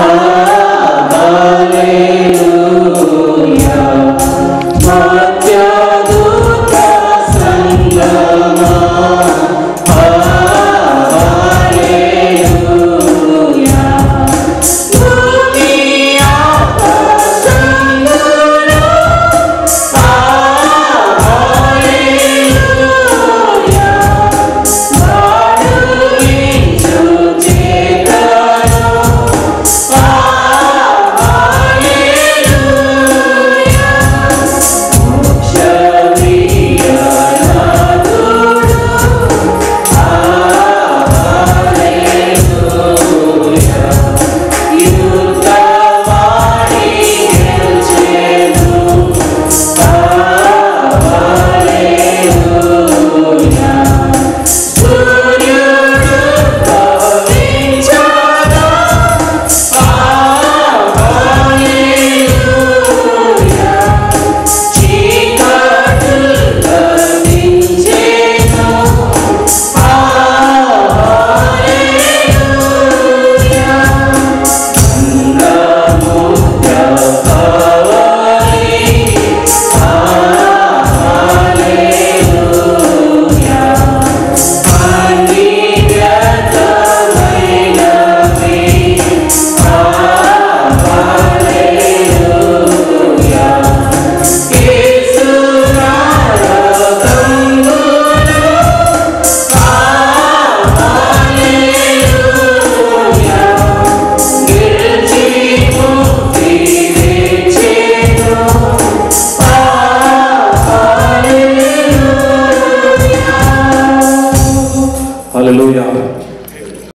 Ah Hallelujah.